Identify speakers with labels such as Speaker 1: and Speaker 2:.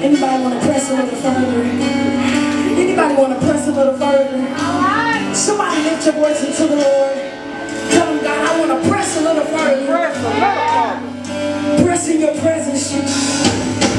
Speaker 1: Anybody want to press a little further? Anybody want to press a little further? Somebody lift your voice into the Lord. Tell him, God, I want to press a little further.
Speaker 2: Press a little further.
Speaker 1: Press in your presence, Jesus.